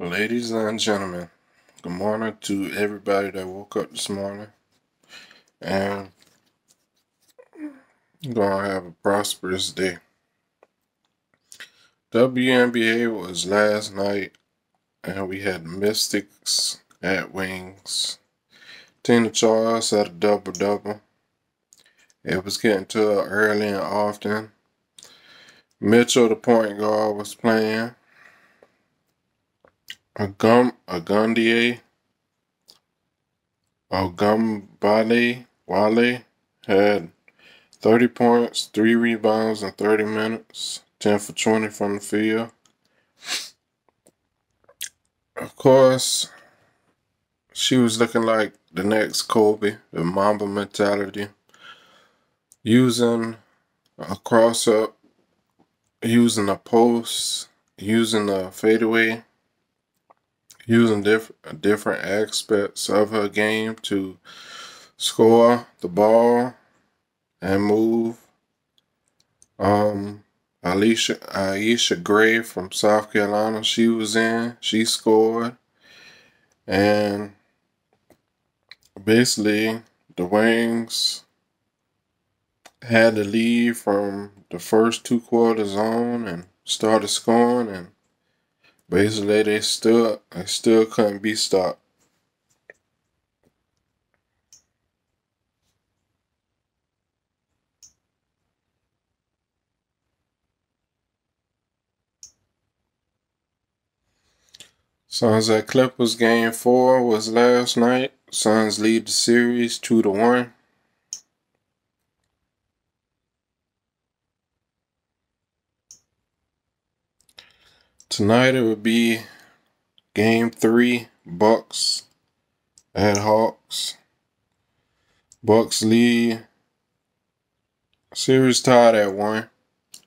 Ladies and gentlemen, good morning to everybody that woke up this morning. And gonna have a prosperous day. WNBA was last night, and we had Mystics at Wings. Tina Charles had a double double. It was getting to early and often. Mitchell, the point guard, was playing. Agum Agundier Ogunbade Wale had 30 points, 3 rebounds in 30 minutes, 10 for 20 from the field. Of course, she was looking like the next Kobe, the Mamba mentality, using a cross up, using a post, using a fadeaway using different different aspects of her game to score the ball and move. Um, Allisha Aisha Gray from South Carolina, she was in, she scored, and basically the Wings had to lead from the first two quarters on and started scoring and Basically, they still, they still couldn't be stopped. Suns at Clippers game four was last night. Suns lead the series two to one. Tonight it would be game three, Bucks at Hawks. Bucks lead. Series tied at one.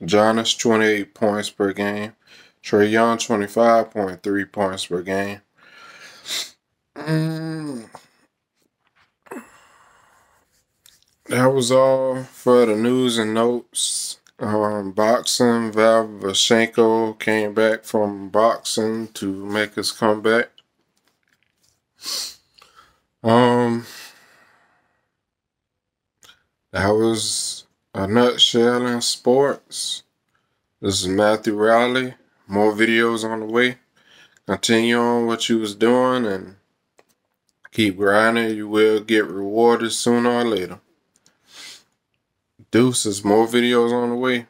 Giannis 28 points per game. Trae Young 25.3 points per game. Mm. That was all for the news and notes. Um, boxing, Val Vashenko came back from boxing to make his comeback. Um, that was a nutshell in sports. This is Matthew Riley. More videos on the way. Continue on what you was doing and keep grinding. You will get rewarded sooner or later. Deuces, more videos on the way.